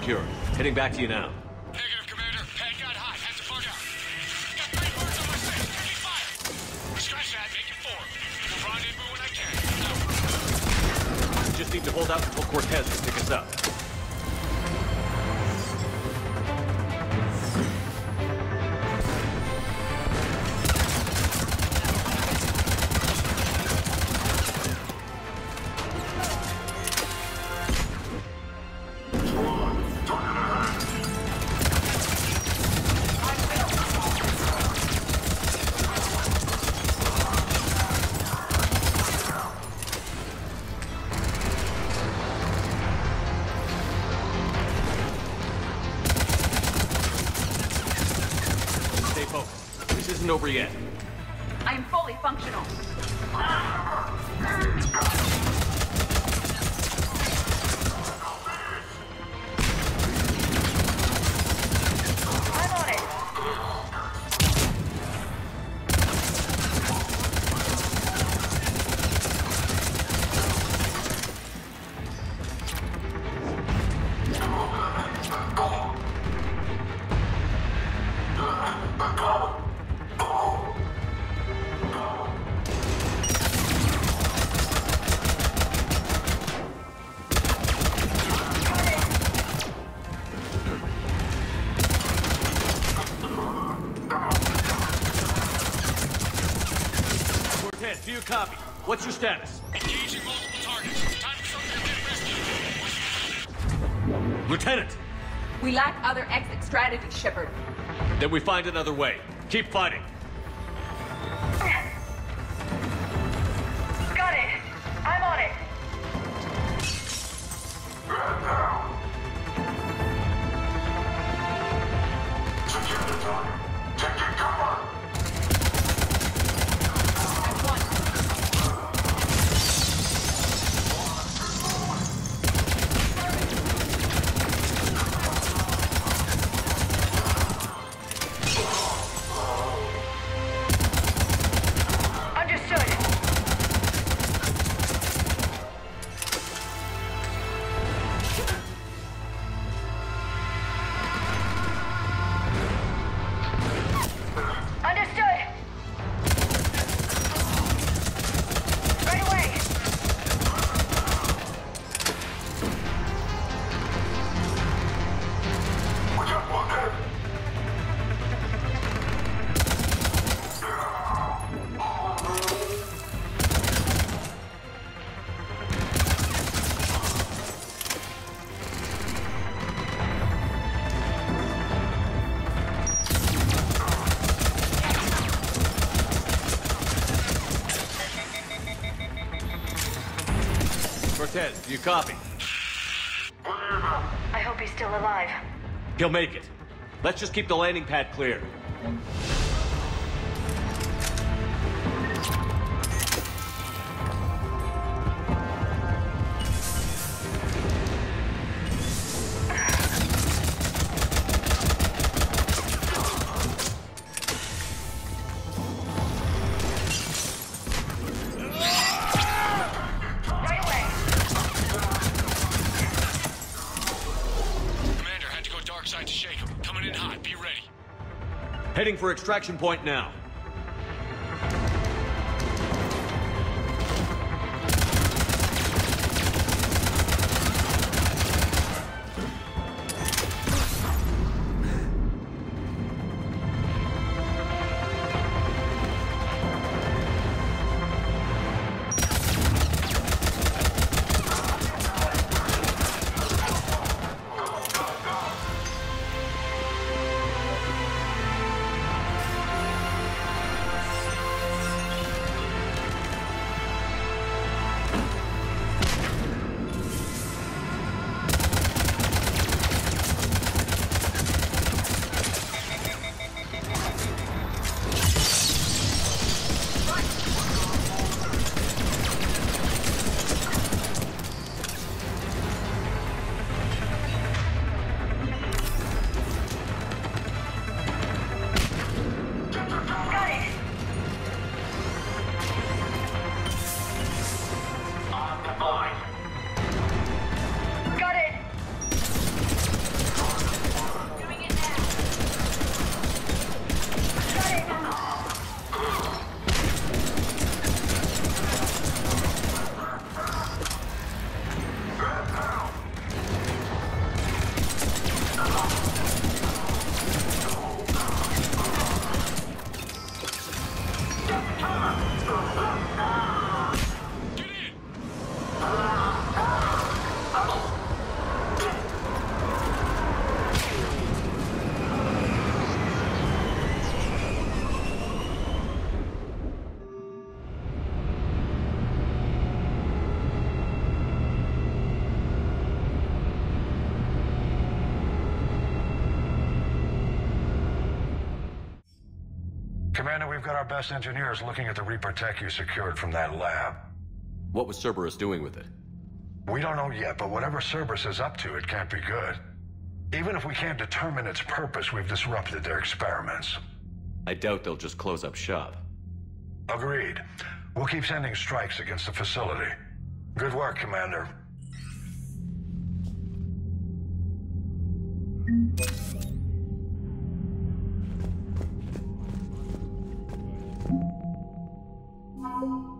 secure. Heading back to you now. status? Engaging multiple targets. Time for something. Lieutenant! We lack other exit strategies, Shepard. Then we find another way. Keep fighting. Do you copy? I hope he's still alive. He'll make it. Let's just keep the landing pad clear. Extraction point now. Commander, we've got our best engineers looking at the Reaper tech you secured from that lab. What was Cerberus doing with it? We don't know yet, but whatever Cerberus is up to, it can't be good. Even if we can't determine its purpose, we've disrupted their experiments. I doubt they'll just close up shop. Agreed. We'll keep sending strikes against the facility. Good work, Commander. You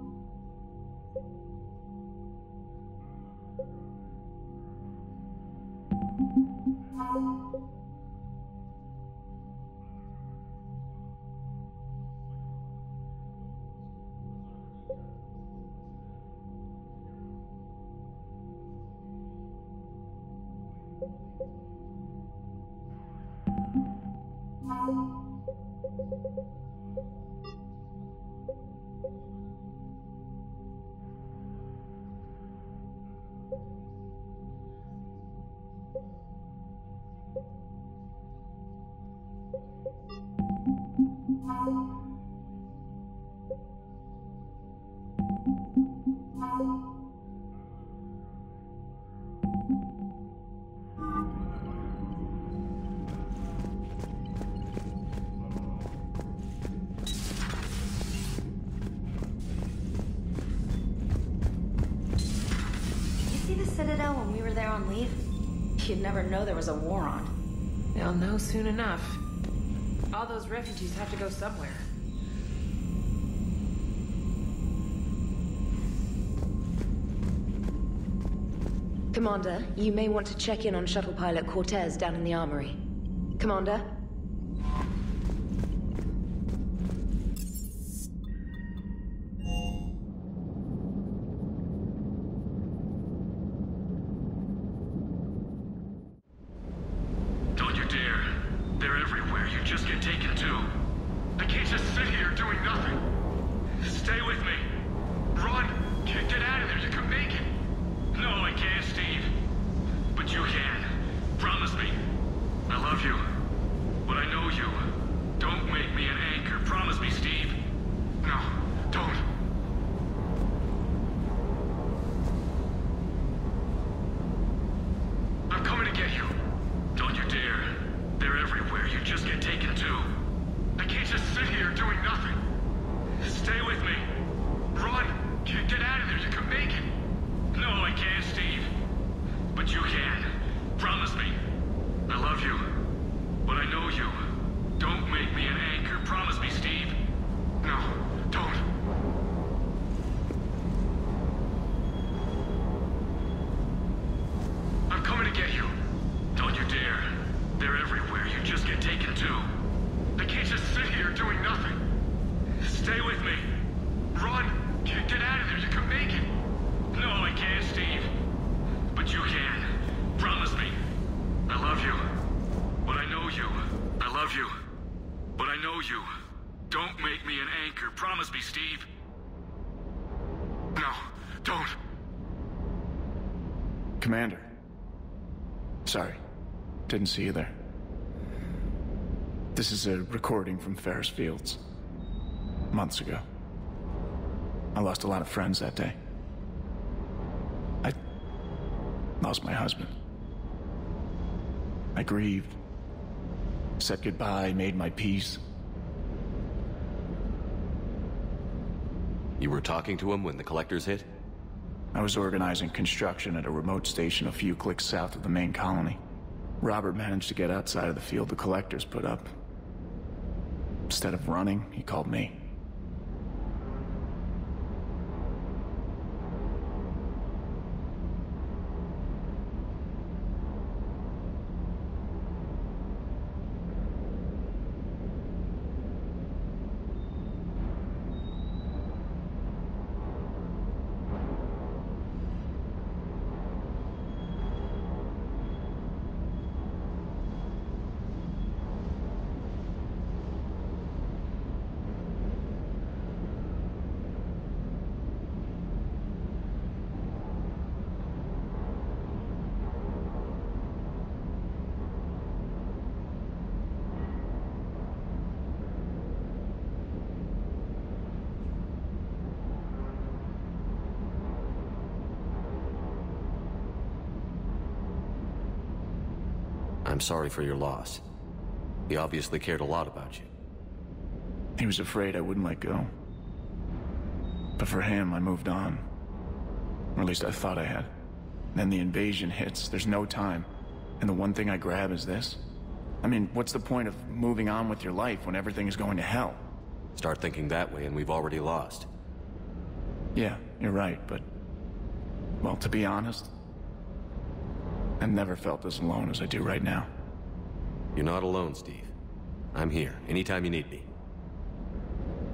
know there was a war on. They'll know soon enough. All those refugees have to go somewhere. Commander, you may want to check in on shuttle pilot Cortez down in the armory. Commander? Didn't see you there. This is a recording from Ferris Fields. Months ago. I lost a lot of friends that day. I lost my husband. I grieved. Said goodbye, made my peace. You were talking to him when the collectors hit? I was organizing construction at a remote station a few clicks south of the main colony. Robert managed to get outside of the field the collectors put up. Instead of running, he called me. I'm sorry for your loss. He obviously cared a lot about you. He was afraid I wouldn't let go. But for him, I moved on. Or at least I thought I had. Then the invasion hits, there's no time. And the one thing I grab is this? I mean, what's the point of moving on with your life when everything is going to hell? Start thinking that way and we've already lost. Yeah, you're right, but... Well, to be honest... I've never felt as alone as I do right now. You're not alone, Steve. I'm here, anytime you need me.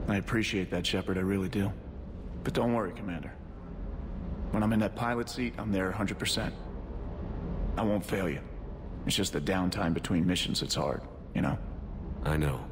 I appreciate that, Shepard, I really do. But don't worry, Commander. When I'm in that pilot seat, I'm there 100%. I won't fail you. It's just the downtime between missions that's hard, you know? I know.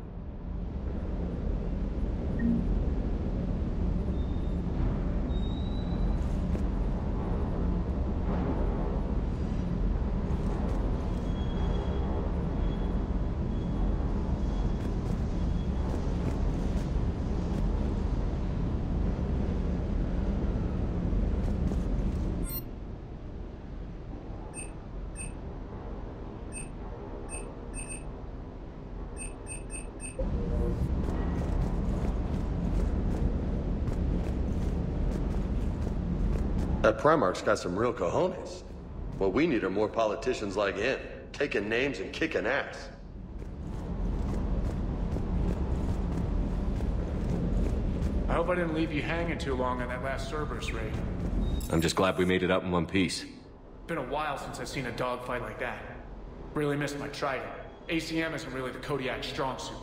That Primarch's got some real cojones. What we need are more politicians like him, taking names and kicking ass. I hope I didn't leave you hanging too long on that last Cerberus raid. I'm just glad we made it out in one piece. Been a while since I've seen a dogfight like that. Really missed my trident. ACM isn't really the Kodiak strong suit.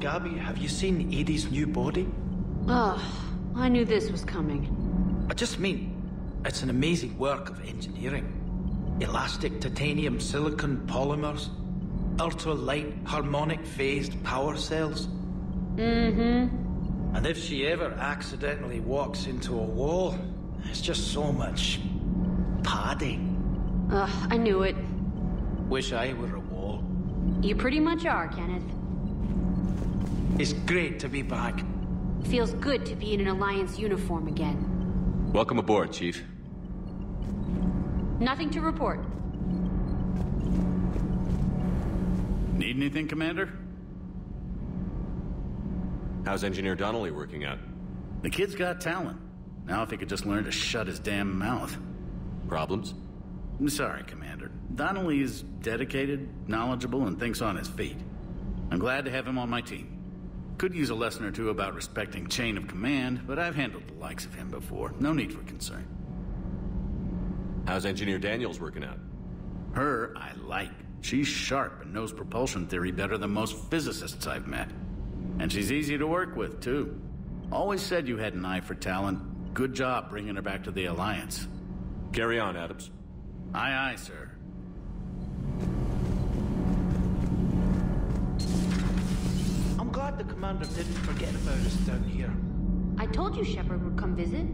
Gabby, have you seen EDI's new body? Ugh, I knew this was coming. I just mean, it's an amazing work of engineering. Elastic titanium silicon polymers, ultra light harmonic phased power cells. Mm-hmm. And if she ever accidentally walks into a wall, it's just so much padding. Ugh, I knew it. Wish I were a wall. You pretty much are, Kenneth. It's great to be back. It Feels good to be in an Alliance uniform again. Welcome aboard, Chief. Nothing to report. Need anything, Commander? How's Engineer Donnelly working out? The kid's got talent. Now if he could just learn to shut his damn mouth. Problems? I'm sorry, Commander. Donnelly is dedicated, knowledgeable, and thinks on his feet. I'm glad to have him on my team. Could use a lesson or two about respecting chain of command, but I've handled the likes of him before. No need for concern. How's Engineer Daniels working out? Her, I like. She's sharp and knows propulsion theory better than most physicists I've met. And she's easy to work with, too. Always said you had an eye for talent. Good job bringing her back to the Alliance. Carry on, Adams. Aye, aye, sir. The commander didn't forget about us down here. I told you Shepard would come visit.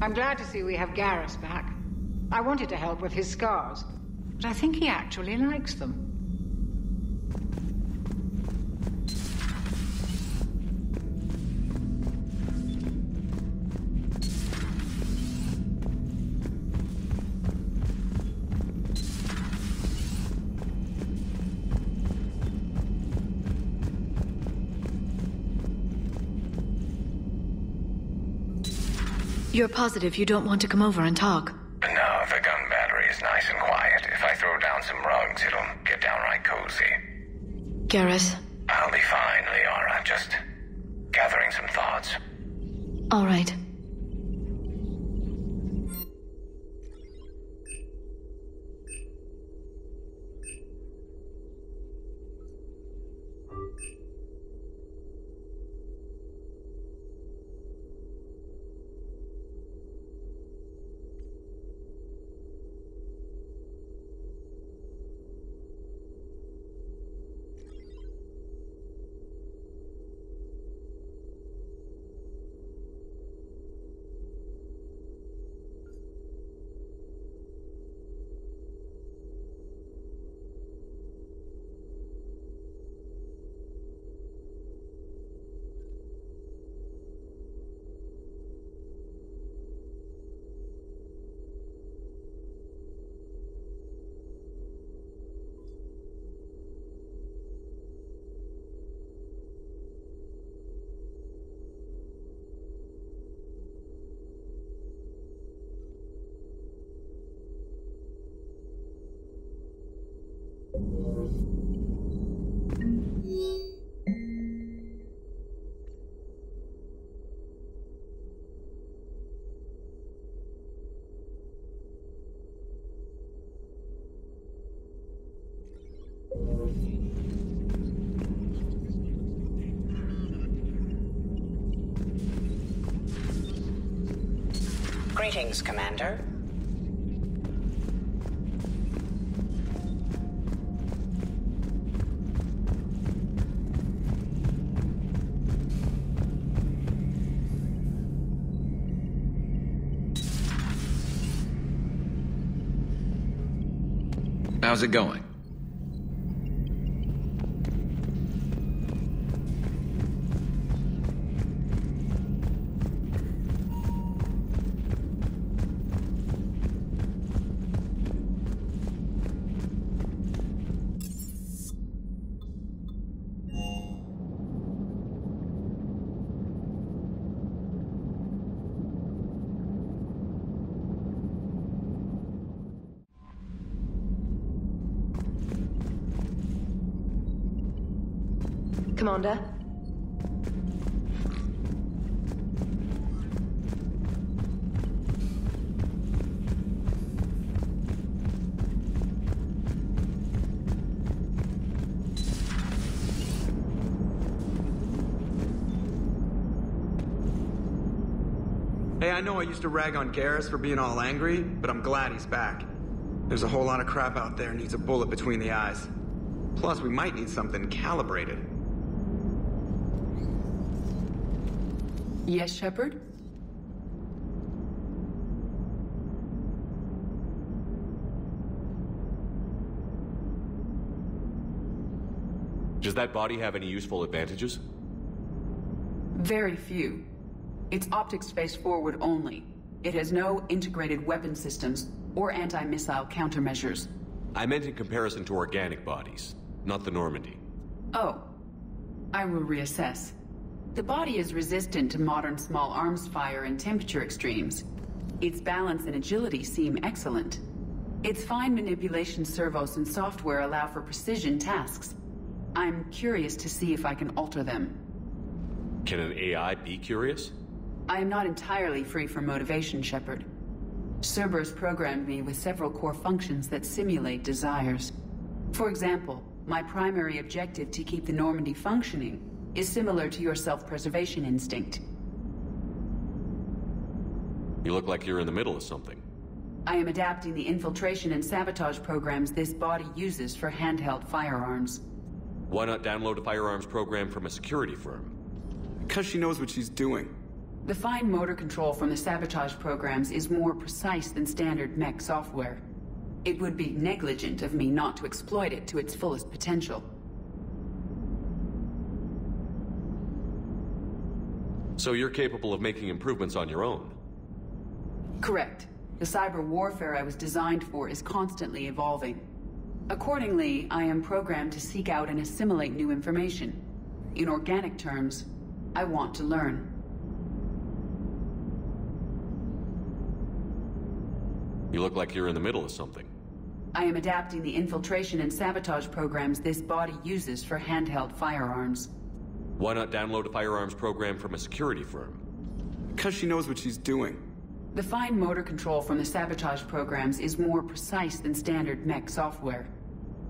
I'm glad to see we have Garrus back. I wanted to help with his scars, but I think he actually likes them. You're positive you don't want to come over and talk? No, the gun battery is nice and quiet. If I throw down some rugs, it'll get downright cozy. Garrus? Greetings, Commander. How's it going? Commander? Hey, I know I used to rag on Garrus for being all angry, but I'm glad he's back. There's a whole lot of crap out there needs a bullet between the eyes. Plus, we might need something calibrated. Yes, Shepard? Does that body have any useful advantages? Very few. It's optics face forward only. It has no integrated weapon systems or anti-missile countermeasures. I meant in comparison to organic bodies, not the Normandy. Oh. I will reassess. The body is resistant to modern small arms fire and temperature extremes. Its balance and agility seem excellent. Its fine manipulation servos and software allow for precision tasks. I'm curious to see if I can alter them. Can an AI be curious? I am not entirely free from motivation, Shepard. Cerberus programmed me with several core functions that simulate desires. For example, my primary objective to keep the Normandy functioning is similar to your self-preservation instinct. You look like you're in the middle of something. I am adapting the infiltration and sabotage programs this body uses for handheld firearms. Why not download a firearms program from a security firm? Because she knows what she's doing. The fine motor control from the sabotage programs is more precise than standard mech software. It would be negligent of me not to exploit it to its fullest potential. So you're capable of making improvements on your own? Correct. The cyber warfare I was designed for is constantly evolving. Accordingly, I am programmed to seek out and assimilate new information. In organic terms, I want to learn. You look like you're in the middle of something. I am adapting the infiltration and sabotage programs this body uses for handheld firearms. Why not download a firearms program from a security firm? Because she knows what she's doing. The fine motor control from the sabotage programs is more precise than standard mech software.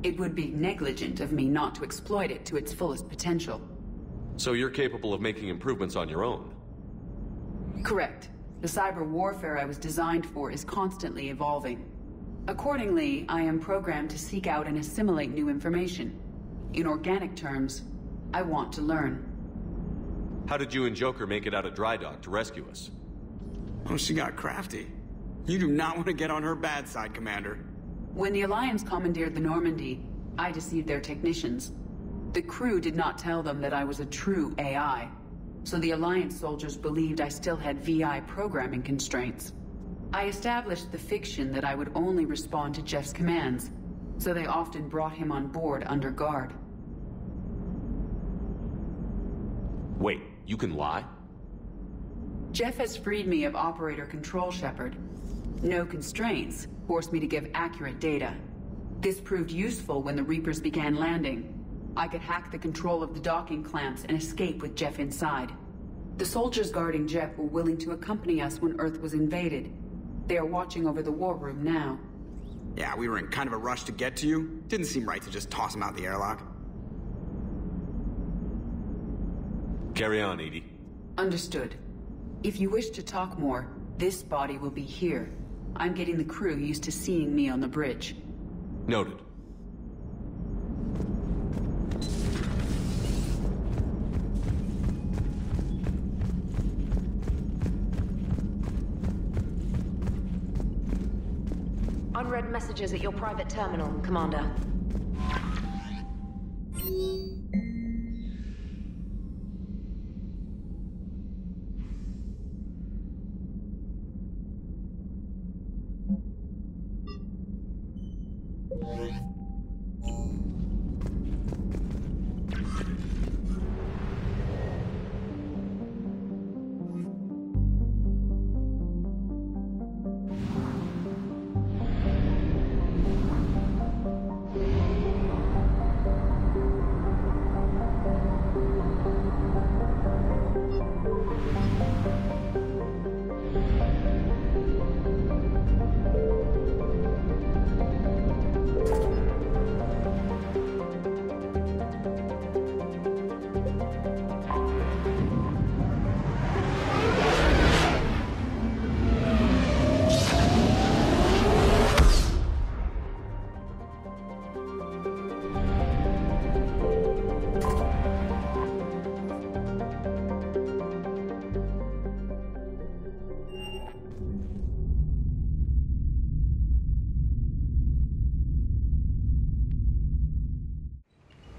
It would be negligent of me not to exploit it to its fullest potential. So you're capable of making improvements on your own? Correct. The cyber warfare I was designed for is constantly evolving. Accordingly, I am programmed to seek out and assimilate new information. In organic terms, I want to learn. How did you and Joker make it out of dry dock to rescue us? Oh, she got crafty. You do not want to get on her bad side, Commander. When the Alliance commandeered the Normandy, I deceived their technicians. The crew did not tell them that I was a true AI, so the Alliance soldiers believed I still had VI programming constraints. I established the fiction that I would only respond to Jeff's commands, so they often brought him on board under guard. Wait, you can lie? Jeff has freed me of operator control, Shepard. No constraints forced me to give accurate data. This proved useful when the Reapers began landing. I could hack the control of the docking clamps and escape with Jeff inside. The soldiers guarding Jeff were willing to accompany us when Earth was invaded. They are watching over the war room now. Yeah, we were in kind of a rush to get to you. Didn't seem right to just toss him out the airlock. Carry on, EDI. Understood. If you wish to talk more, this body will be here. I'm getting the crew used to seeing me on the bridge. Noted. Unread messages at your private terminal, Commander.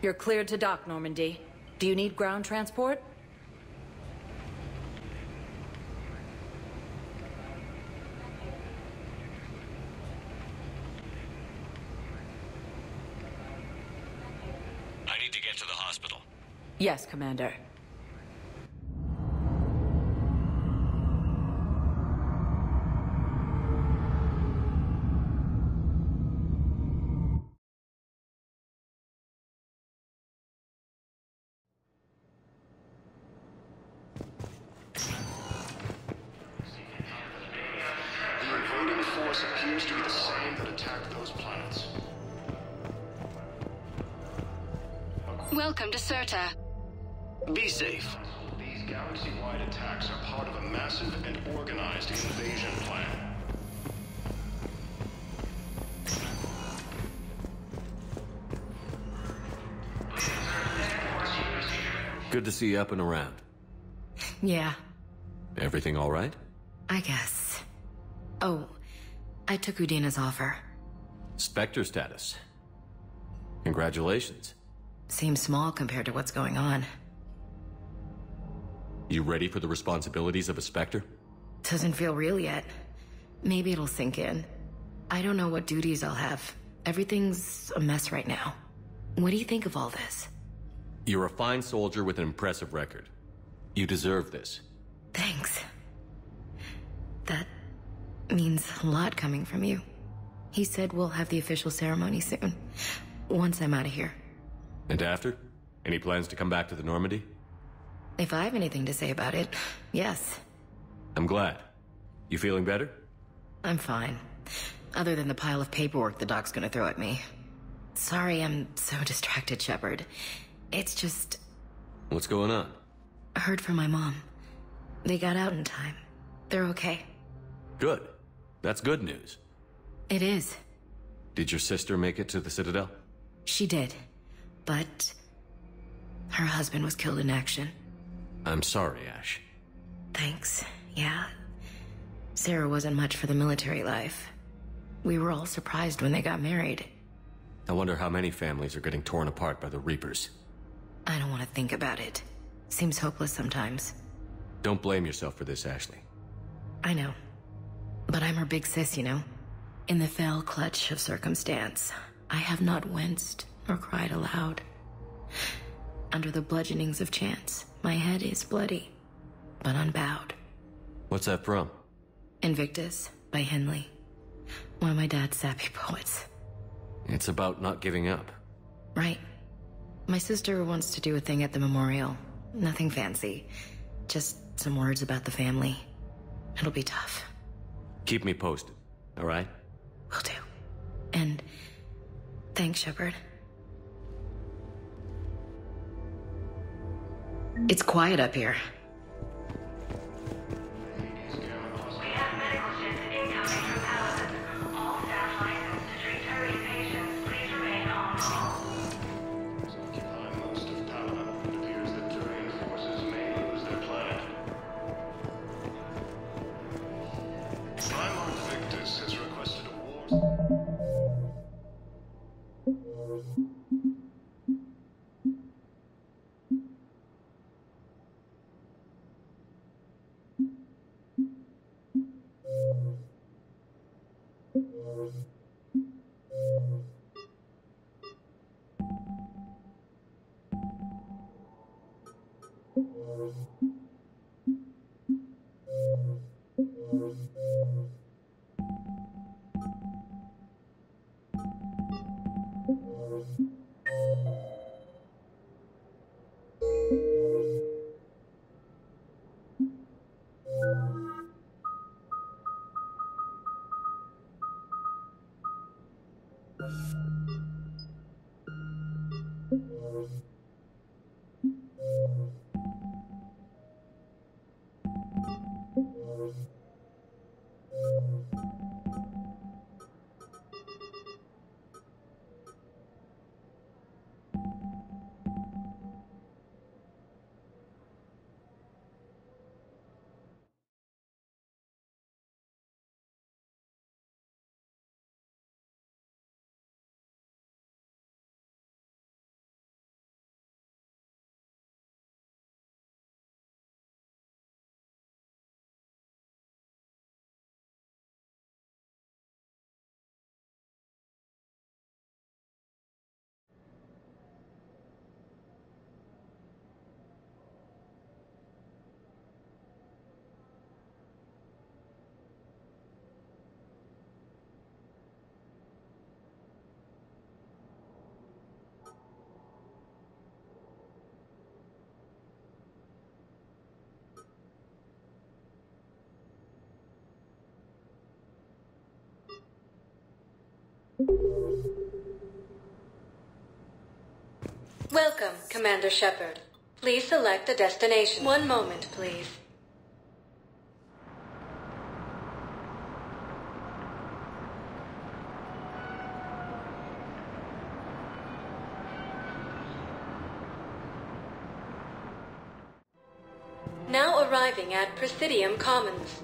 You're cleared to dock, Normandy. Do you need ground transport? I need to get to the hospital. Yes, Commander. See up and around. Yeah, Everything all right? I guess. Oh, I took Udina's offer. Spectre status. Congratulations. Seems small compared to what's going on. You ready for the responsibilities of a Spectre? Doesn't feel real yet. Maybe it'll sink in. I don't know what duties I'll have. Everything's a mess right now. What do you think of all this? You're a fine soldier with an impressive record. You deserve this. Thanks. That means a lot coming from you. He said we'll have the official ceremony soon. Once I'm out of here. And after? Any plans to come back to the Normandy? If I have anything to say about it, yes. I'm glad. You feeling better? I'm fine. Other than the pile of paperwork the doc's gonna throw at me. Sorry I'm so distracted, Shepard. It's just, What's going on? I heard from my mom. They got out in time. They're okay. Good. That's good news. It is. Did your sister make it to the Citadel? She did. But her husband was killed in action. I'm sorry, Ash. Thanks. Yeah. Sarah wasn't much for the military life. We were all surprised when they got married. I wonder how many families are getting torn apart by the Reapers. I don't want to think about it. Seems hopeless sometimes. Don't blame yourself for this, Ashley. I know. But I'm her big sis, you know? In the fell clutch of circumstance, I have not winced or cried aloud. Under the bludgeonings of chance, my head is bloody, but unbowed. What's that from? Invictus by Henley. One of my dad's sappy poets. It's about not giving up. Right. My sister wants to do a thing at the memorial. Nothing fancy. Just some words about the family. It'll be tough. Keep me posted, alright? Will do. And thanks, Shepard. It's quiet up here. Welcome, Commander Shepard. Please select a destination. One moment, please. Now arriving at Presidium Commons.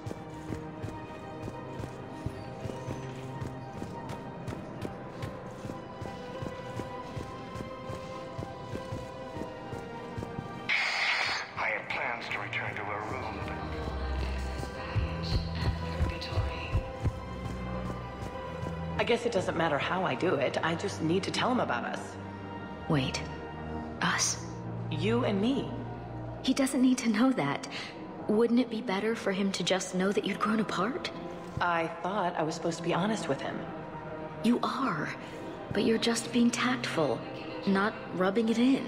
Doesn't matter how I do it. I just need to tell him about us. Wait. Us? You and me. He doesn't need to know that. Wouldn't it be better for him to just know that you'd grown apart? I thought I was supposed to be honest with him. You are. But you're just being tactful, not rubbing it in.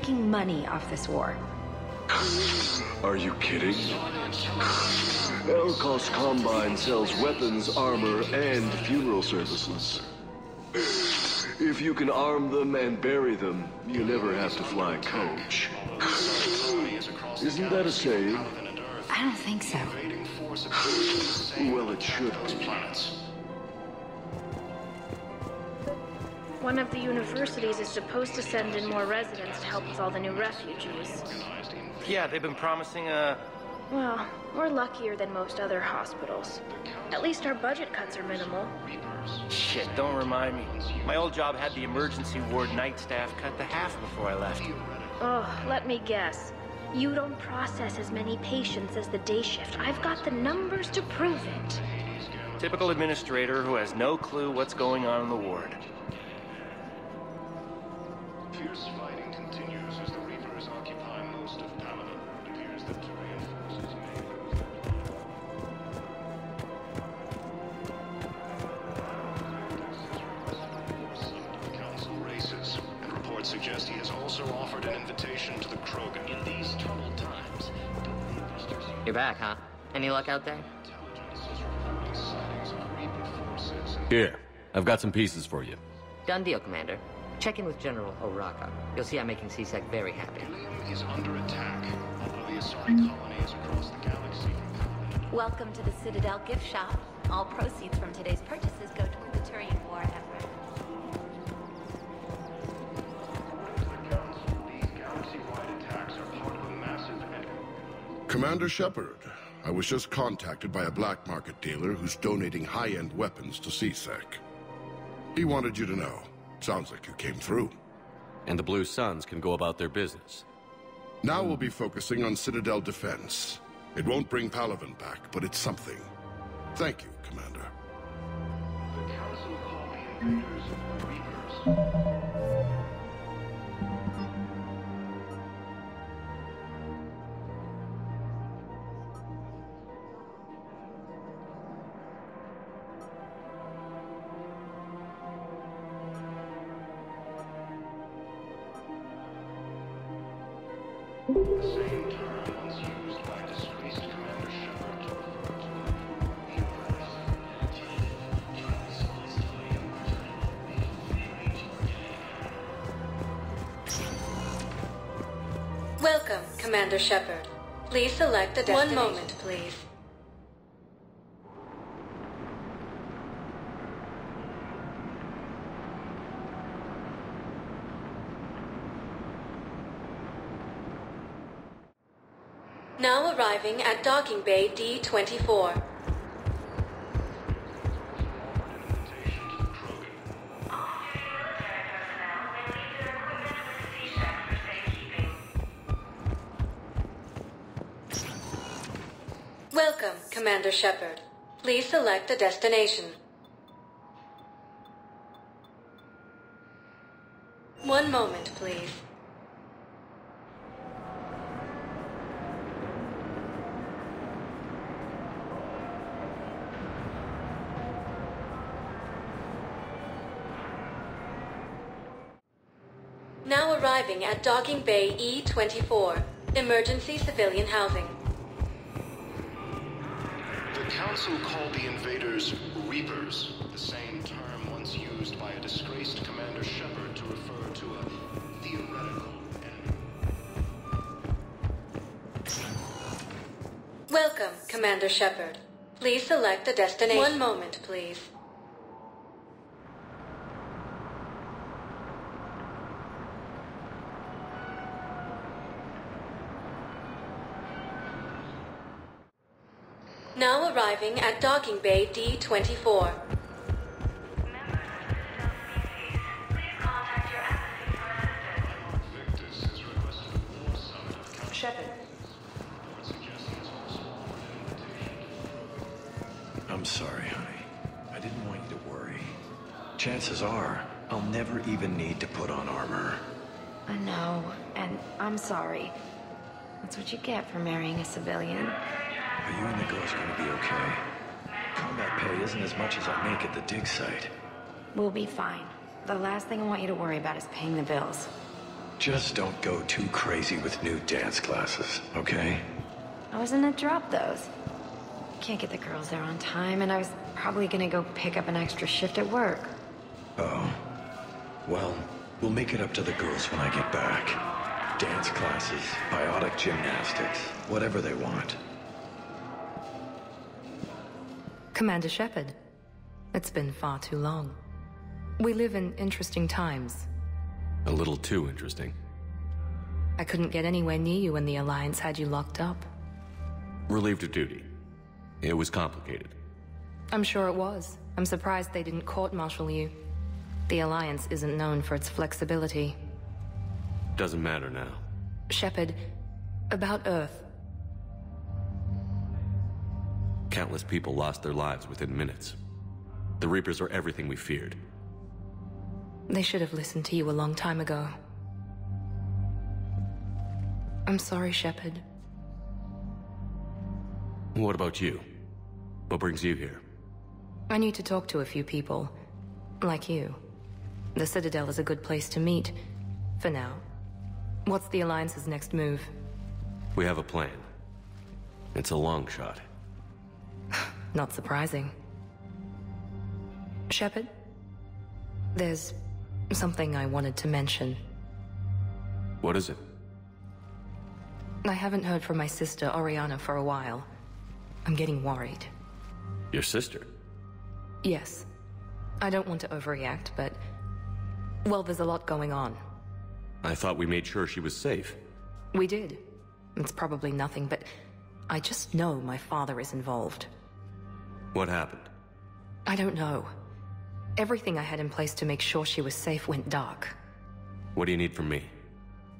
Making money off this war? Are you kidding? Elkoss Combine sells weapons, armor, and funeral services. If you can arm them and bury them, you never have to fly coach. Isn't that a saying? I don't think so. Well, it should be. One of the universities is supposed to send in more residents to help with all the new refugees. Yeah, they've been promising a. Well, we're luckier than most other hospitals. At least our budget cuts are minimal. Shit, don't remind me. My old job had the emergency ward night staff cut to half before I left. Oh, let me guess. You don't process as many patients as the day shift. I've got the numbers to prove it. Typical administrator who has no clue what's going on in the ward. Fierce fighting continues as the Reapers occupy most of Palaven. It appears that Turian forces may lose their council races, and reports suggest he has also offered an invitation to the Krogan. In these troubled times, You're back, huh? Any luck out there? Here, I've got some pieces for you. Done deal, Commander. Check in with General Oraka. You'll see I'm making CSEC very happy. is under attack, although the Asari colony is across the galaxy. Welcome to the Citadel gift shop. All proceeds from today's purchases go toward the Turian war effort. Galaxy-wide attacks are part of a massive and Commander Shepard, I was just contacted by a black market dealer who's donating high-end weapons to CSEC. He wanted you to know. Sounds like you came through. And the Blue Suns can go about their business. Now we'll be focusing on Citadel defense. It won't bring Palaven back, but it's something. Thank you, Commander. Shepard. Please select the destination. One moment, please. Now arriving at Docking Bay D-24. Commander Shepard. Please select a destination. One moment, please. Now arriving at Docking Bay E-24, Emergency Civilian Housing. Council called the invaders Reapers, the same term once used by a disgraced Commander Shepard to refer to a theoretical enemy. Welcome, Commander Shepard. Please select a destination. One moment, please. Now arriving at Docking Bay D-24. Shepard. I'm sorry, honey. I didn't want you to worry. Chances are, I'll never even need to put on armor. I know, and I'm sorry. That's what you get for marrying a civilian. Are you and the girls to be okay? Combat pay isn't as much as I make at the dig site. We'll be fine. The last thing I want you to worry about is paying the bills. Just don't go too crazy with new dance classes, okay? I was gonna drop those. Can't get the girls there on time, and I was probably gonna go pick up an extra shift at work. Oh. Well, we'll make it up to the girls when I get back. Dance classes, biotic gymnastics, whatever they want. Commander Shepard. It's been far too long. We live in interesting times. A little too interesting. I couldn't get anywhere near you when the Alliance had you locked up. Relieved of duty. It was complicated. I'm sure it was. I'm surprised they didn't court-martial you. The Alliance isn't known for its flexibility. Doesn't matter now. Shepard, about Earth. Countless people lost their lives within minutes. The Reapers are everything we feared. They should have listened to you a long time ago. I'm sorry, Shepard. What about you? What brings you here? I need to talk to a few people. Like you. The Citadel is a good place to meet. For now. What's the Alliance's next move? We have a plan. It's a long shot. Not surprising. Shepard? There's something I wanted to mention. What is it? I haven't heard from my sister, Oriana, for a while. I'm getting worried. Your sister? Yes. I don't want to overreact, but... Well, there's a lot going on. I thought we made sure she was safe. We did. It's probably nothing, but... I just know my father is involved. What happened? I don't know. Everything I had in place to make sure she was safe went dark. What do you need from me?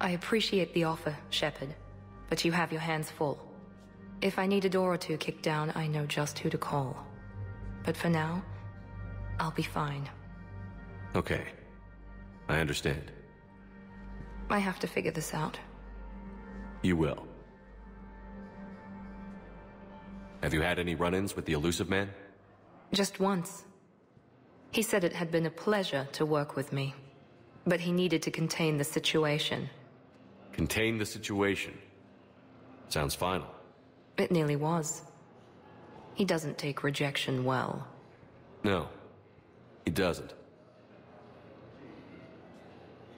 I appreciate the offer, Shepard, but you have your hands full. If I need a door or two kicked down, I know just who to call. But for now, I'll be fine. Okay. I understand. I have to figure this out. You will. Have you had any run-ins with the Illusive Man? Just once. He said it had been a pleasure to work with me. But he needed to contain the situation. Contain the situation. Sounds final. It nearly was. He doesn't take rejection well. No, he doesn't.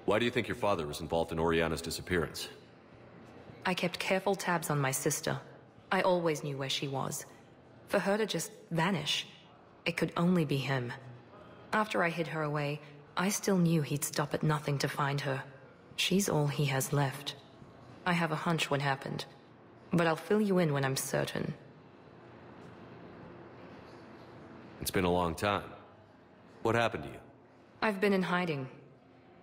Why do you think your father was involved in Oriana's disappearance? I kept careful tabs on my sister. I always knew where she was. For her to just vanish, it could only be him. After I hid her away, I still knew he'd stop at nothing to find her. She's all he has left. I have a hunch what happened, but I'll fill you in when I'm certain. It's been a long time. What happened to you? I've been in hiding.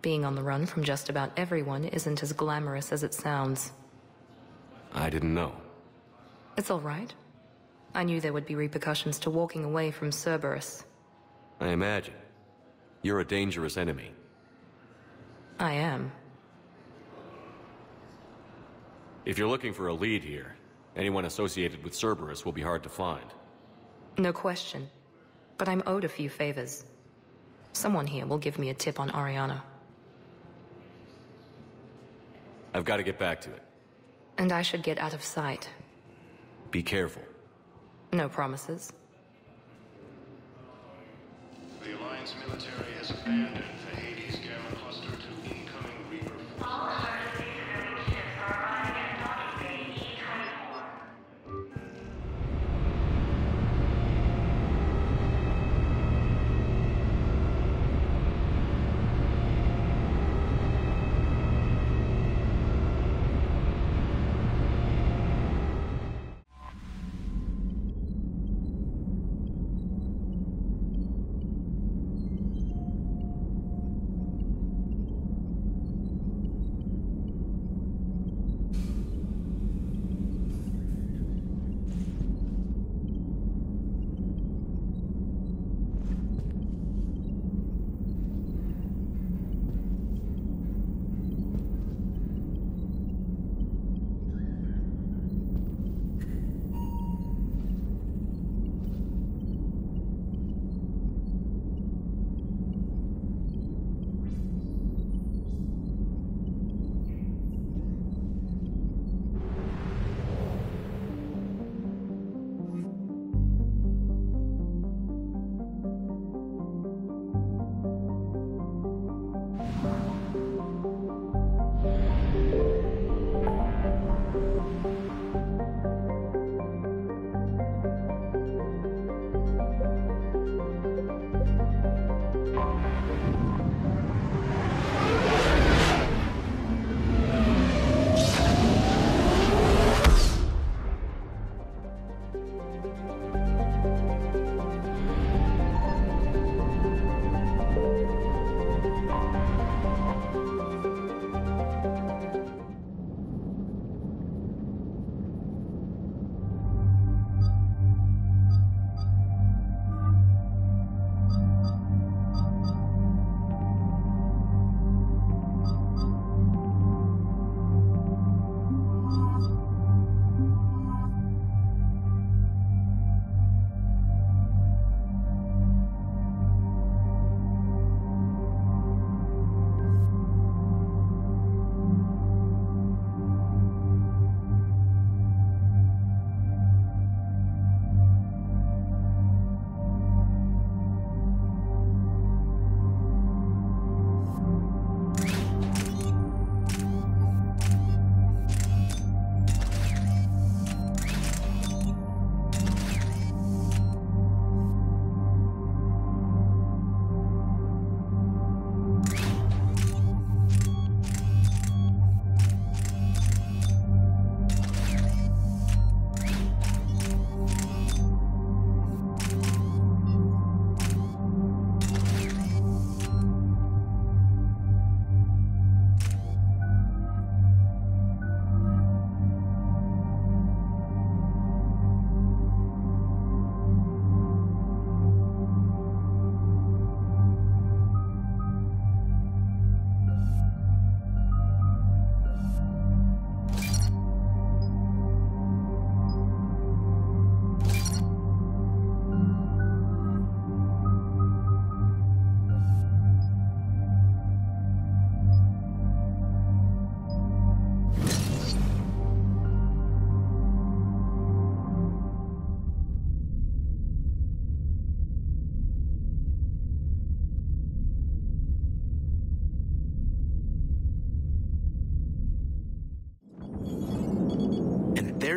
Being on the run from just about everyone isn't as glamorous as it sounds. I didn't know. It's all right. I knew there would be repercussions to walking away from Cerberus. I imagine. You're a dangerous enemy. I am. If you're looking for a lead here, anyone associated with Cerberus will be hard to find. No question. But I'm owed a few favors. Someone here will give me a tip on Oriana. I've got to get back to it. And I should get out of sight. Be careful. No promises. The Alliance military has abandoned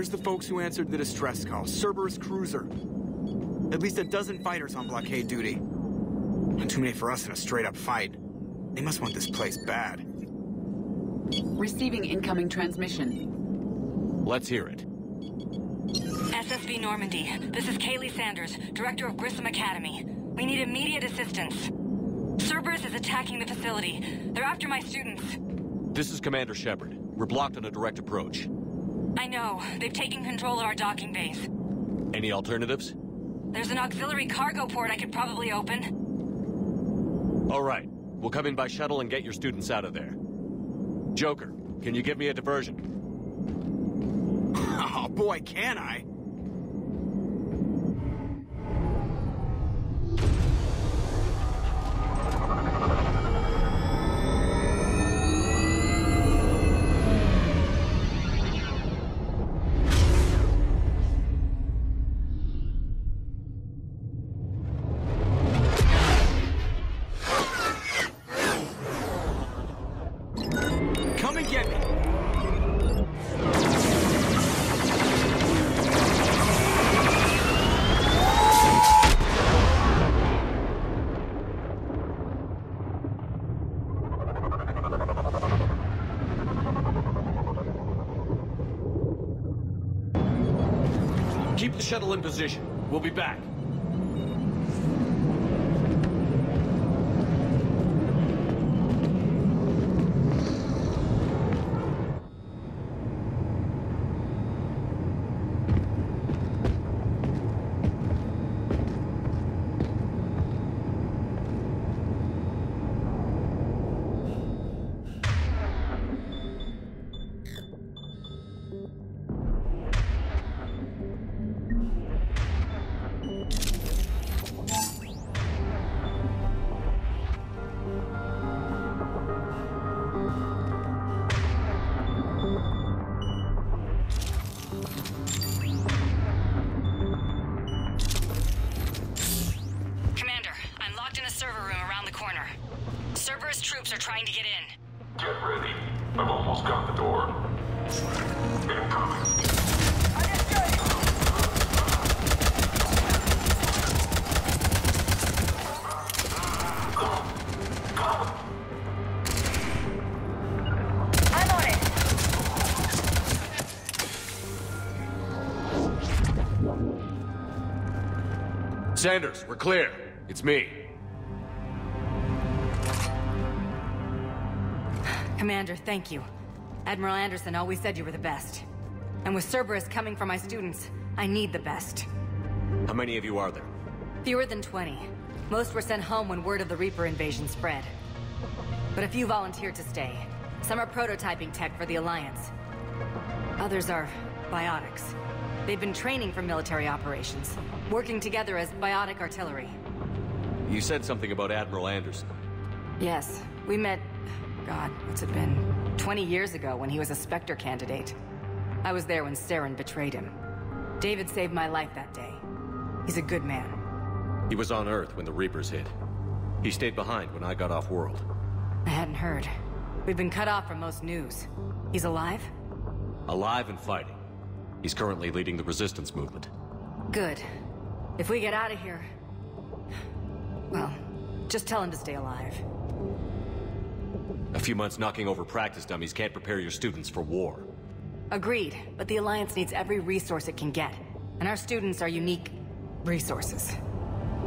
There's the folks who answered the distress call. Cerberus cruiser. At least a dozen fighters on blockade duty. And too many for us in a straight-up fight. They must want this place bad. Receiving incoming transmission. Let's hear it. SSV Normandy, this is Kaylee Sanders, Director of Grissom Academy. We need immediate assistance. Cerberus is attacking the facility. They're after my students. This is Commander Shepard. We're blocked on a direct approach. I know. They've taken control of our docking base. Any alternatives? There's an auxiliary cargo port I could probably open. All right. We'll come in by shuttle and get your students out of there. Joker, can you give me a diversion? Oh boy, can I! Shuttle in position. We'll be back. Sanders, we're clear. It's me. Commander, thank you. Admiral Anderson always said you were the best. And with Cerberus coming for my students, I need the best. How many of you are there? Fewer than 20. Most were sent home when word of the Reaper invasion spread. But a few volunteered to stay. Some are prototyping tech for the Alliance. Others are biotics. They've been training for military operations, working together as biotic artillery. You said something about Admiral Anderson. Yes, we met. God, what's it been? 20 years ago when he was a Spectre candidate. I was there when Saren betrayed him. David saved my life that day. He's a good man. He was on Earth when the Reapers hit. He stayed behind when I got off world. I hadn't heard. We've been cut off from most news. He's alive? Alive and fighting. He's currently leading the resistance movement. Good. If we get out of here. Well, just tell him to stay alive. A few months knocking over practice dummies can't prepare your students for war. Agreed, but the Alliance needs every resource it can get. And our students are unique resources.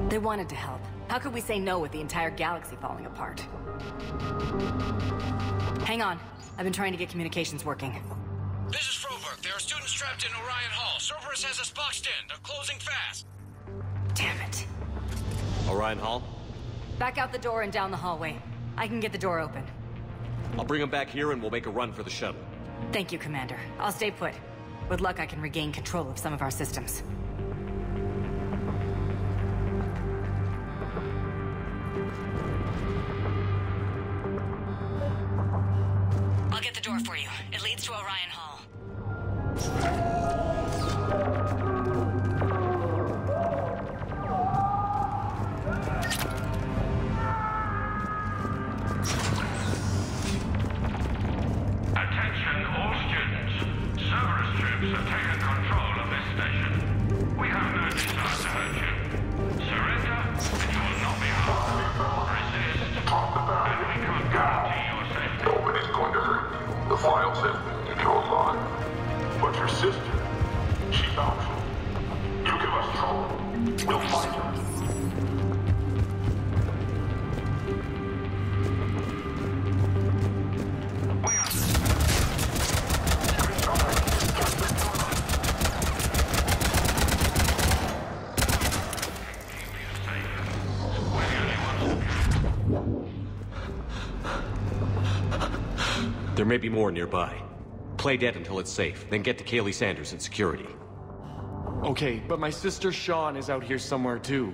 They wanted to help. How could we say no with the entire galaxy falling apart? Hang on. I've been trying to get communications working. This is Froberg. There are students trapped in Orion Hall. Cerberus has us boxed in. They're closing fast. Damn it. Orion Hall? Back out the door and down the hallway. I can get the door open. I'll bring him back here and we'll make a run for the shuttle. Thank you, Commander. I'll stay put. With luck, I can regain control of some of our systems. I'll get the door for you. It leads to Orion Hall. May be more nearby. Play dead until it's safe, then get to Kahlee Sanders in security. Okay, but my sister Sean is out here somewhere too.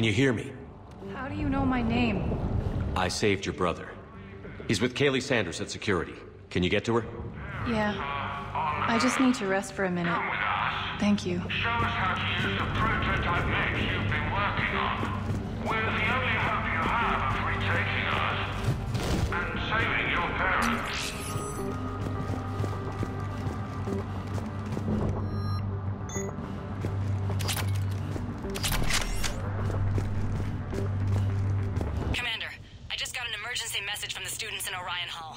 Can you hear me? How do you know my name? I saved your brother. He's with Kahlee Sanders at security. Can you get to her? Yeah. I just need to rest for a minute. Thank you. Show us how to use the prototype mech you've been working on. Students in Orion Hall.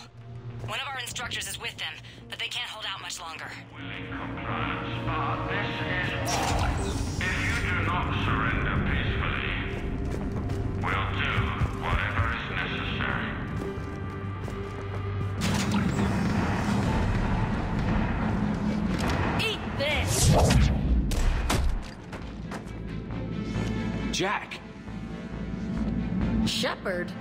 One of our instructors is with them, but they can't hold out much longer. But uh, this is war. If you do not surrender peacefully, we'll do whatever is necessary. Eat this! Jack! Shepard?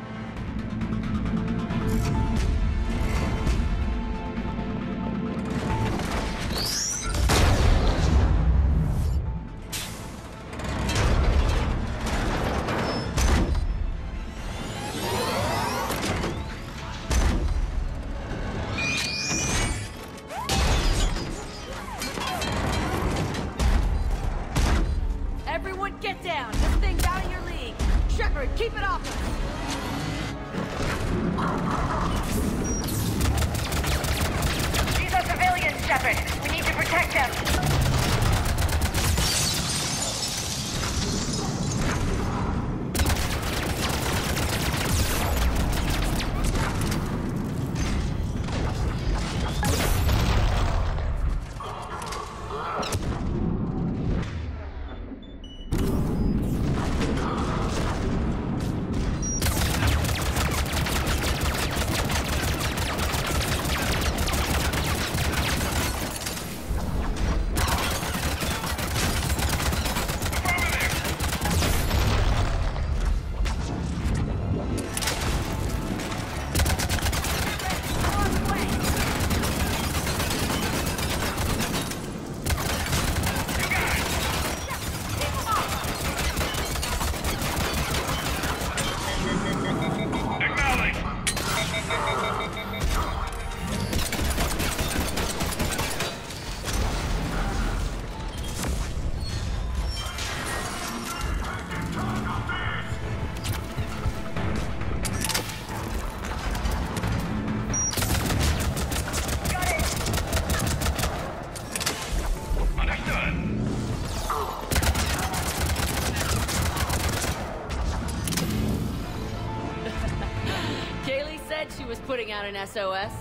An SOS.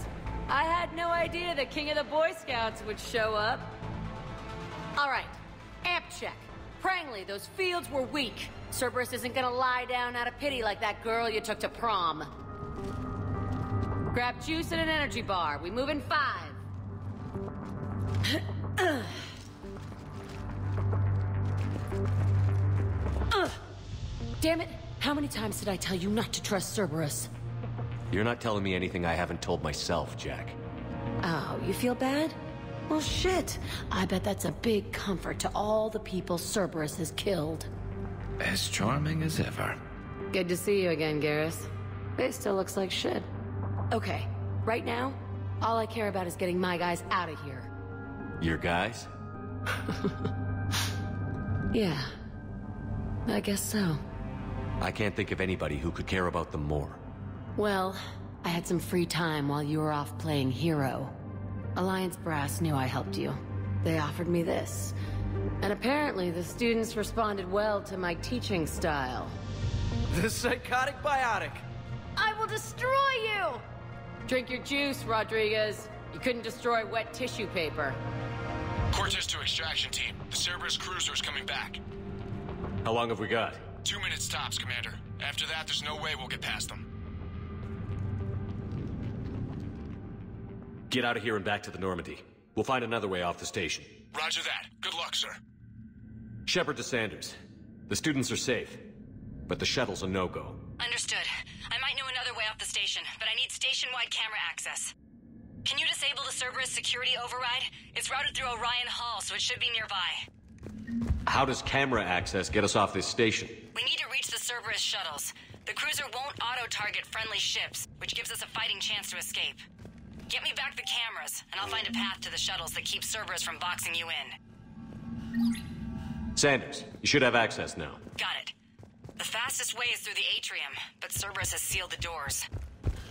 I had no idea the king of the Boy Scouts would show up. All right, amp check. Prangley, those fields were weak. Cerberus isn't gonna lie down out of pity like that girl you took to prom. Grab juice and an energy bar. We move in five. Damn it! How many times did I tell you not to trust Cerberus? You're not telling me anything I haven't told myself, Jack. Oh, you feel bad? Well, shit. I bet that's a big comfort to all the people Cerberus has killed. As charming as ever. Good to see you again, Garrus. It still looks like shit. Okay, Right now, all I care about is getting my guys out of here. Your guys? Yeah. I guess so. I can't think of anybody who could care about them more. Well, I had some free time while you were off playing hero. Alliance Brass knew I helped you. They offered me this. And apparently the students responded well to my teaching style. The psychotic biotic. I will destroy you! Drink your juice, Rodriguez. You couldn't destroy wet tissue paper. Cortez to extraction team. The Cerberus cruiser is coming back. How long have we got? Two minutes tops, Commander. After that, there's no way we'll get past them. Get out of here and back to the Normandy. We'll find another way off the station. Roger that. Good luck, sir. Shepard to Sanders. The students are safe, but the shuttle's a no-go. Understood. I might know another way off the station, but I need station-wide camera access. Can you disable the Cerberus security override? It's routed through Orion Hall, so it should be nearby. How does camera access get us off this station? We need to reach the Cerberus shuttles. The cruiser won't auto-target friendly ships, which gives us a fighting chance to escape. Get me back the cameras, and I'll find a path to the shuttles that keep Cerberus from boxing you in. Sanders, you should have access now. Got it. The fastest way is through the atrium, but Cerberus has sealed the doors.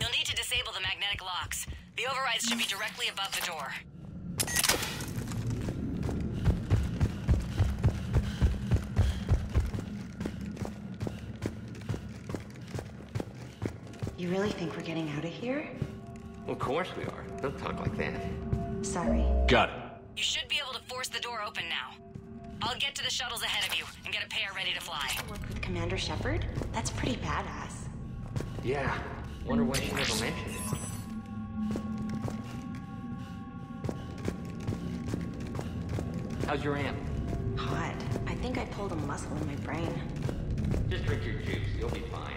You'll need to disable the magnetic locks. The overrides should be directly above the door. You really think we're getting out of here? Of course we are. Don't talk like that. Sorry. Got it. You should be able to force the door open now. I'll get to the shuttles ahead of you and get a pair ready to fly. Work with Commander Shepard? That's pretty badass. Yeah. Wonder why she never mentioned it. How's your amp? Hot. I think I pulled a muscle in my brain. Just drink your juice. You'll be fine.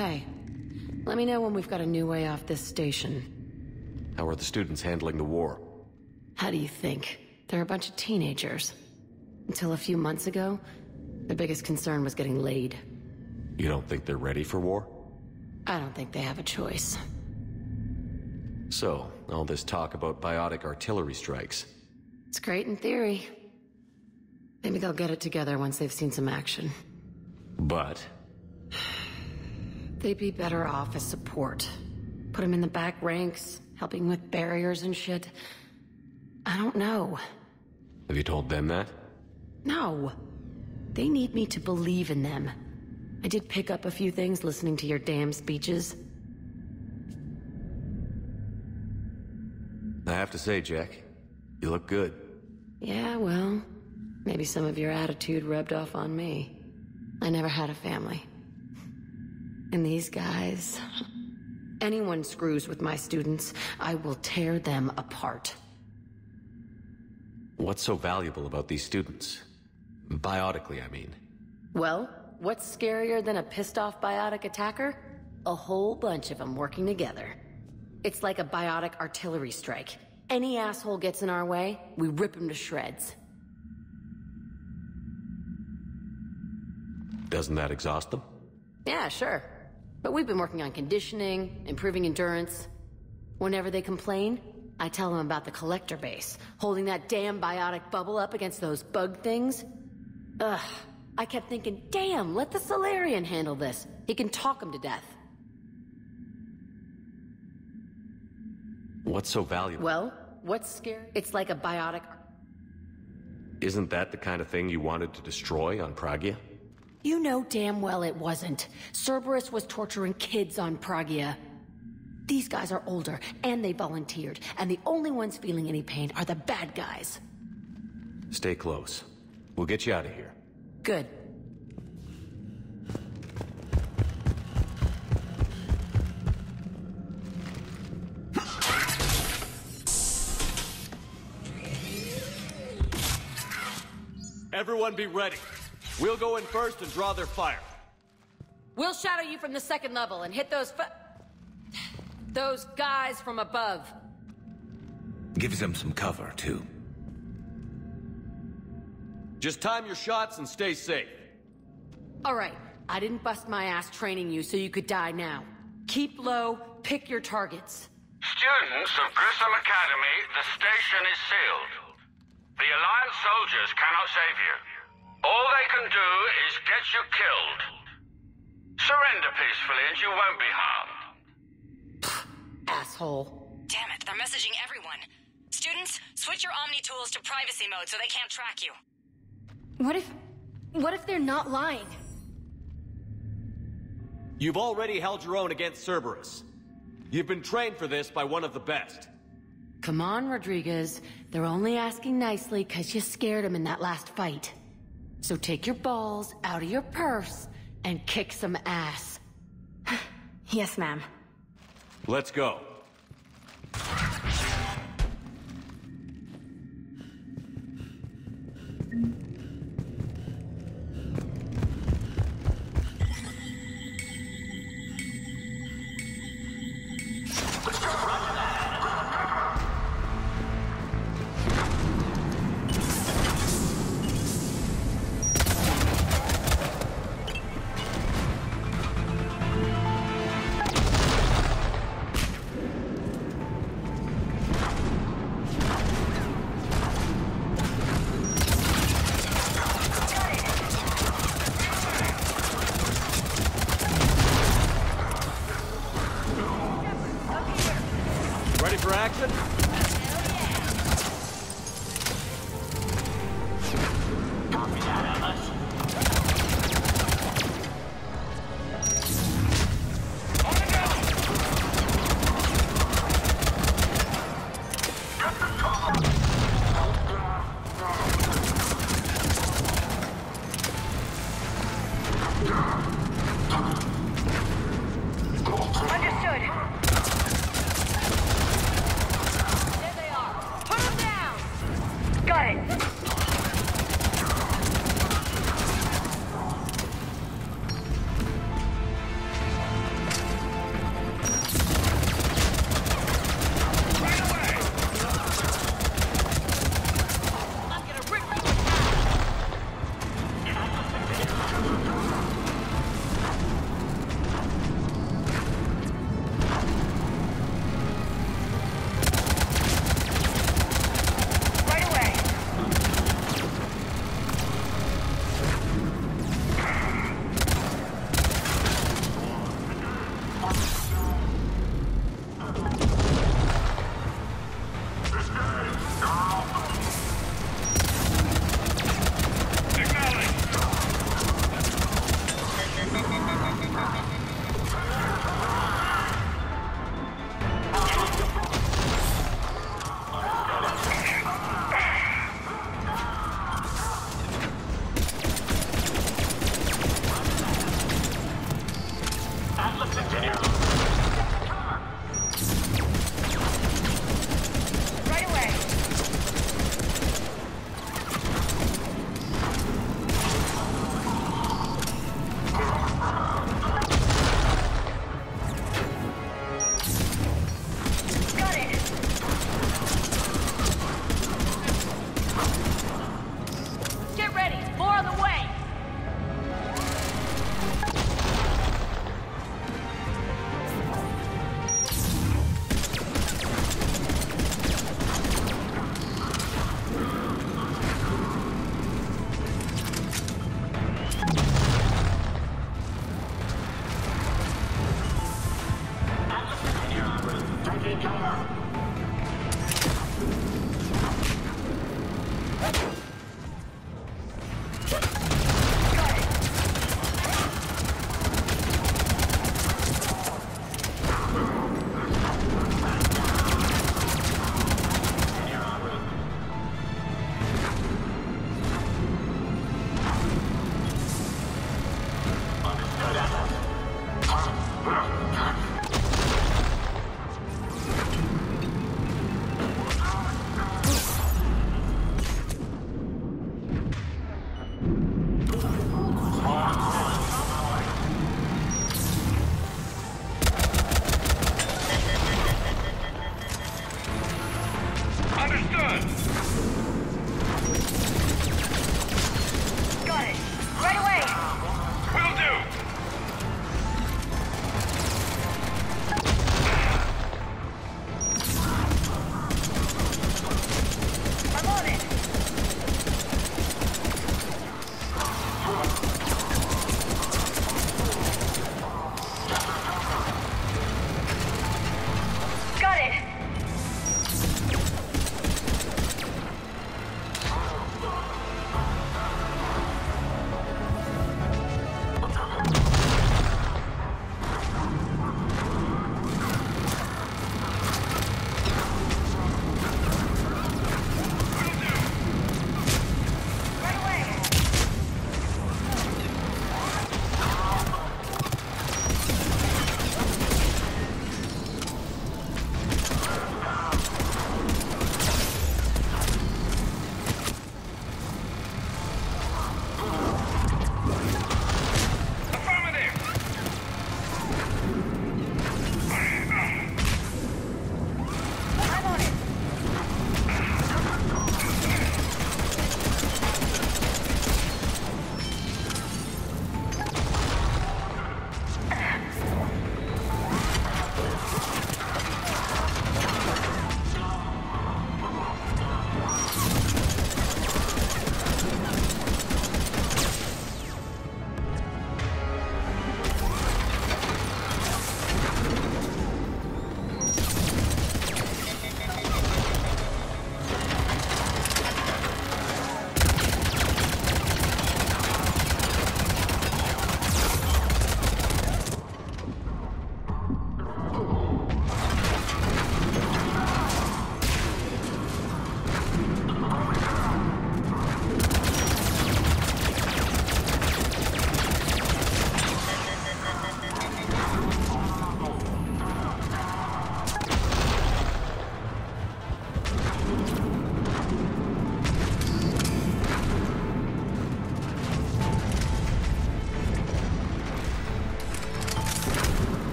Hey, let me know when we've got a new way off this station. How are the students handling the war? How do you think? They're a bunch of teenagers. Until a few months ago, their biggest concern was getting laid. You don't think they're ready for war? I don't think they have a choice. So, all this talk about biotic artillery strikes. It's great in theory. Maybe they'll get it together once they've seen some action. But, They'd be better off as support. Put them in the back ranks, helping with barriers and shit. I don't know. have you told them that? No. They need me to believe in them. I did pick up a few things listening to your damn speeches. I have to say, Jack, you look good. Yeah, well, maybe some of your attitude rubbed off on me. I never had a family. And these guys... Anyone screws with my students, I will tear them apart. What's so valuable about these students? Biotically, I mean. Well, what's scarier than a pissed off biotic attacker? A whole bunch of them working together. It's like a biotic artillery strike. Any asshole gets in our way, we rip him to shreds. Doesn't that exhaust them? Yeah, sure. But we've been working on conditioning, improving endurance. Whenever they complain, I tell them about the collector base, holding that damn biotic bubble up against those bug things. Ugh, I kept thinking, damn, let the Salarian handle this. He can talk them to death. What's so valuable? Well, what's scary? It's like a biotic. Isn't that the kind of thing you wanted to destroy on Pragia? You know damn well it wasn't. Cerberus was torturing kids on Pragia. These guys are older, and they volunteered, and the only ones feeling any pain are the bad guys. Stay close. We'll get you out of here. Good. Everyone be ready. We'll go in first and draw their fire. We'll shadow you from the second level and hit those fu- Those guys from above. Gives them some cover, too. Just time your shots and stay safe. All right, I didn't bust my ass training you so you could die now. Keep low, pick your targets. Students of Grissom Academy, the station is sealed. The Alliance soldiers cannot save you. All they can do is get you killed. Surrender peacefully and you won't be harmed. Asshole. Damn it, they're messaging everyone. Students, switch your Omni tools to privacy mode so they can't track you. What if... what if they're not lying? You've already held your own against Cerberus. You've been trained for this by one of the best. Come on, Rodriguez. They're only asking nicely because you scared them in that last fight. So take your balls out of your purse and kick some ass. yes, ma'am. Let's go.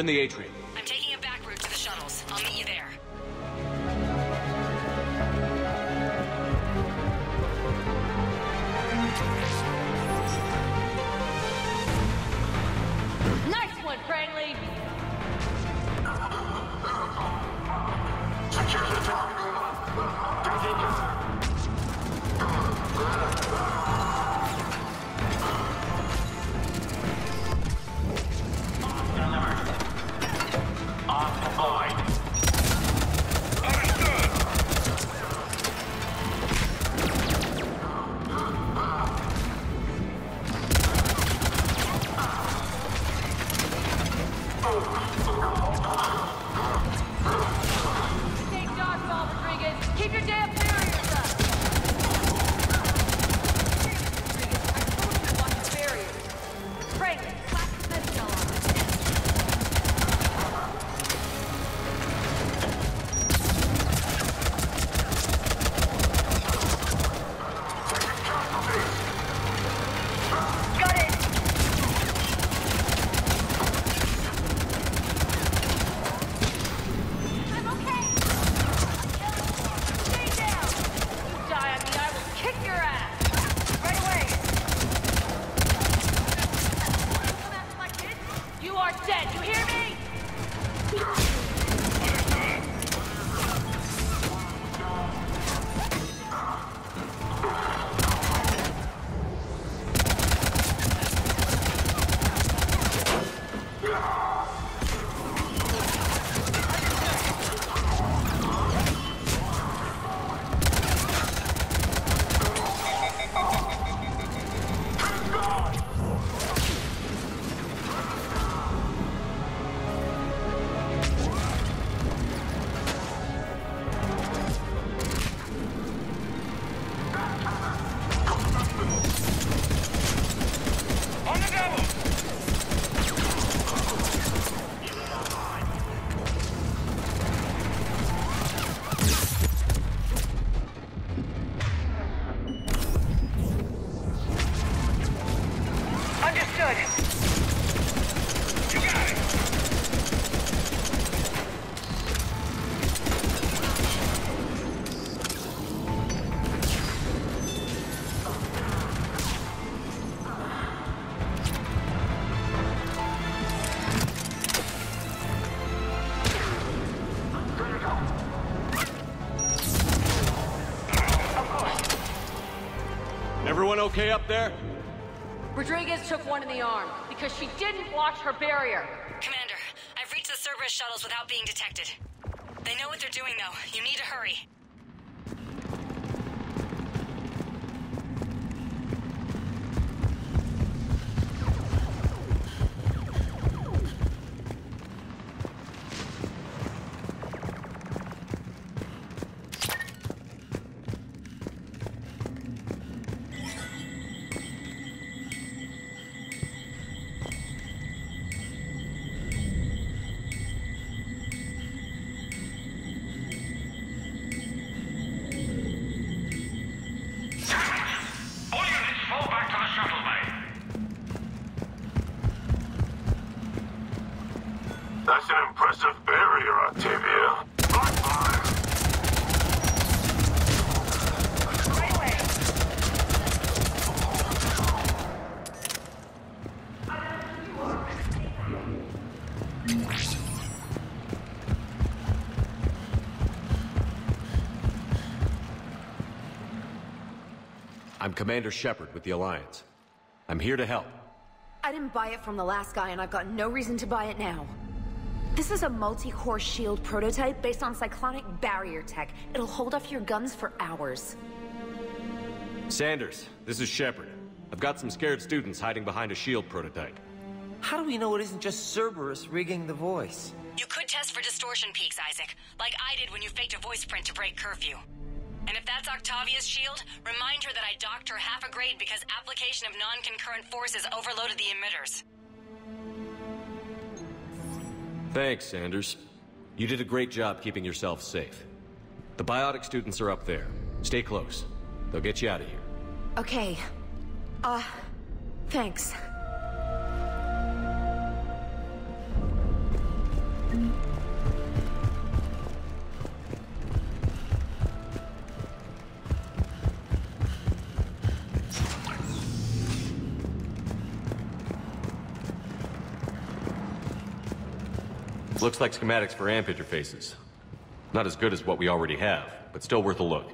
In the atrium. Okay up there? Rodriguez took one in the arm because she didn't Commander Shepard with the Alliance. I'm here to help. I didn't buy it from the last guy, and I've got no reason to buy it now. This is a multi-core shield prototype based on cyclonic barrier tech. It'll hold off your guns for hours. Sanders, this is Shepard. I've got some scared students hiding behind a shield prototype. How do we know it isn't just Cerberus rigging the voice? You could test for distortion peaks, Isaac, like I did when you faked a voice print to break curfew. And if that's Octavia's shield, remind her that I docked her half a grade because application of non-concurrent forces overloaded the emitters. Thanks, Sanders. You did a great job keeping yourself safe. The biotic students are up there. Stay close. They'll get you out of here. Okay. Uh, thanks. Looks like schematics for amp interfaces. Not as good as what we already have, but still worth a look.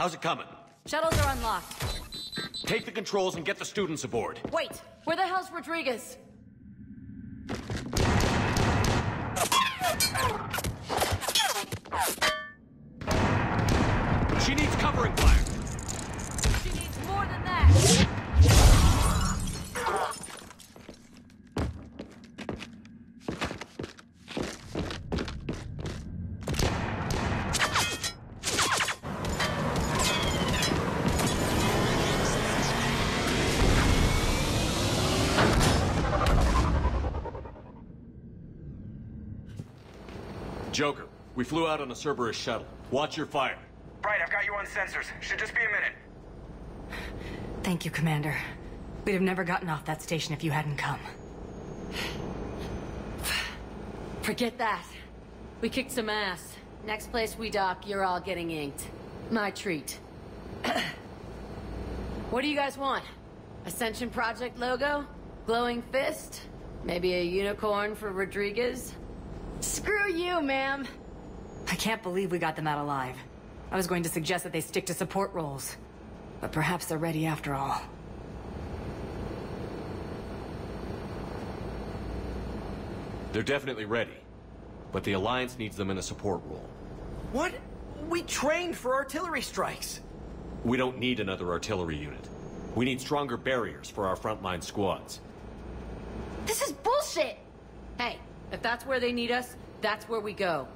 How's it coming? Shuttles are unlocked. Take the controls and get the students aboard. Wait, where the hell's Rodriguez? We flew out on a Cerberus shuttle. Watch your fire. Right, I've got you on sensors. Should just be a minute. Thank you, Commander. We'd have never gotten off that station if you hadn't come. Forget that. We kicked some ass. Next place we dock, you're all getting inked. My treat. what do you guys want? Ascension Project logo? Glowing fist? Maybe a unicorn for Rodriguez? Screw you, ma'am. I can't believe we got them out alive. I was going to suggest that they stick to support roles. But perhaps they're ready after all. They're definitely ready. But the Alliance needs them in a support role. What? We trained for artillery strikes. We don't need another artillery unit. We need stronger barriers for our frontline squads. This is bullshit! Hey, if that's where they need us, that's where we go.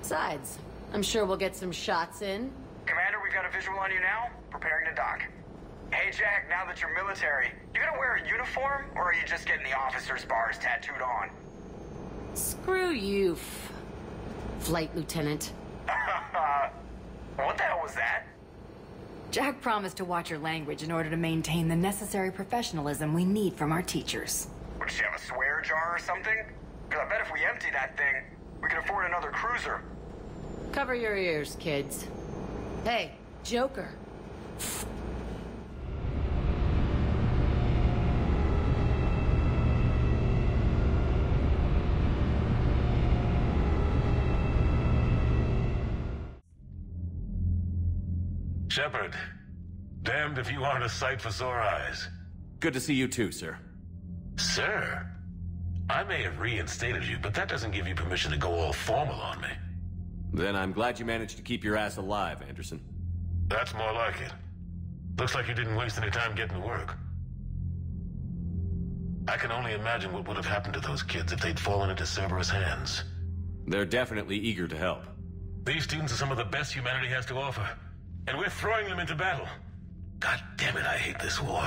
Besides, I'm sure we'll get some shots in. Commander, we've got a visual on you now. Preparing to dock. Hey, Jack, now that you're military, you gonna wear a uniform, or are you just getting the officer's bars tattooed on? Screw you, f- Flight Lieutenant. what the hell was that? Jack promised to watch your language in order to maintain the necessary professionalism we need from our teachers. Would she have a swear jar or something? Because I bet if we empty that thing, we can afford another cruiser. Cover your ears, kids. Hey, Joker. Shepard, damned if you aren't a sight for sore eyes. Good to see you too, sir. Sir? I may have reinstated you, but that doesn't give you permission to go all formal on me. Then I'm glad you managed to keep your ass alive, Anderson. That's more like it. Looks like you didn't waste any time getting to work. I can only imagine what would have happened to those kids if they'd fallen into Cerberus hands. They're definitely eager to help. These students are some of the best humanity has to offer. And we're throwing them into battle. God damn it, I hate this war.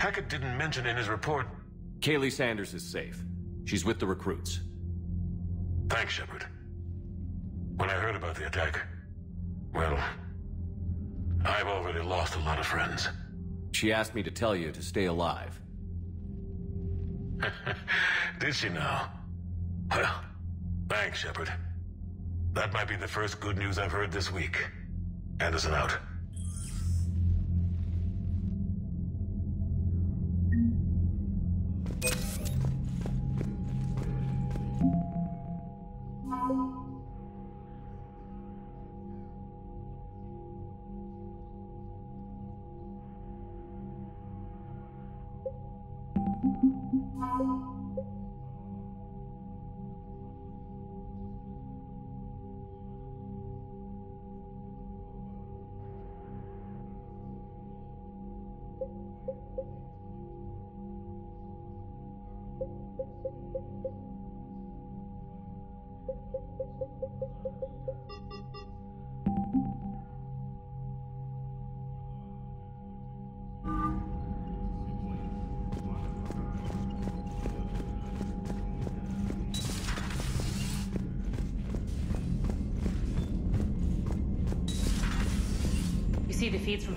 Hackett didn't mention in his report... Kahlee Sanders is safe. She's with the recruits. Thanks, Shepard. When I heard about the attack, well, I've already lost a lot of friends. She asked me to tell you to stay alive. Did she now? Well, thanks, Shepard. That might be the first good news I've heard this week. Anderson out.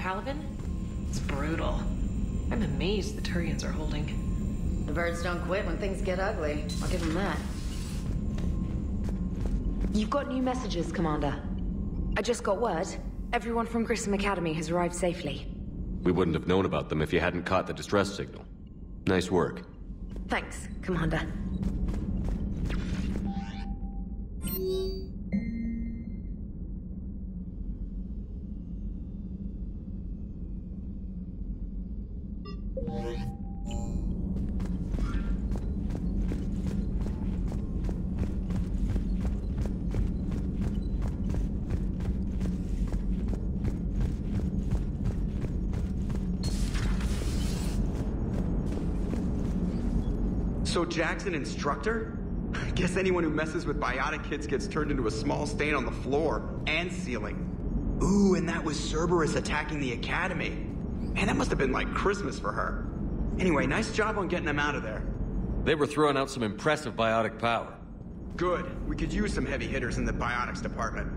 Palaven? It's brutal. I'm amazed the Turians are holding. The birds don't quit when things get ugly. I'll give them that. You've got new messages, Commander. I just got word. Everyone from Grissom Academy has arrived safely. We wouldn't have known about them if you hadn't caught the distress signal. Nice work. Thanks, Commander. So Jack's an instructor? I guess anyone who messes with biotic kids gets turned into a small stain on the floor and ceiling. Ooh, and that was Cerberus attacking the academy. Man, that must have been like Christmas for her. Anyway, nice job on getting them out of there. They were throwing out some impressive biotic power. Good. We could use some heavy hitters in the biotics department.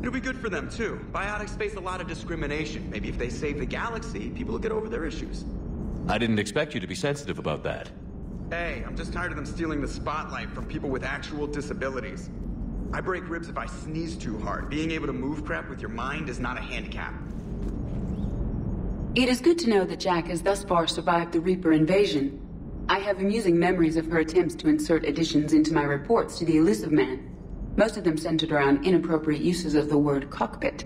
It'll be good for them, too. Biotics face a lot of discrimination. Maybe if they save the galaxy, people will get over their issues. I didn't expect you to be sensitive about that. Hey, I'm just tired of them stealing the spotlight from people with actual disabilities. I break ribs if I sneeze too hard. Being able to move crap with your mind is not a handicap. It is good to know that Jack has thus far survived the Reaper invasion. I have amusing memories of her attempts to insert additions into my reports to the Illusive Man. Most of them centered around inappropriate uses of the word cockpit.